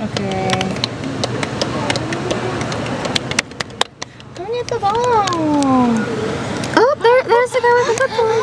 Okay. Ano the ba? Oh, there, there's the guy with the football.